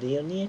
Meow meow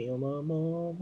Feel my mom.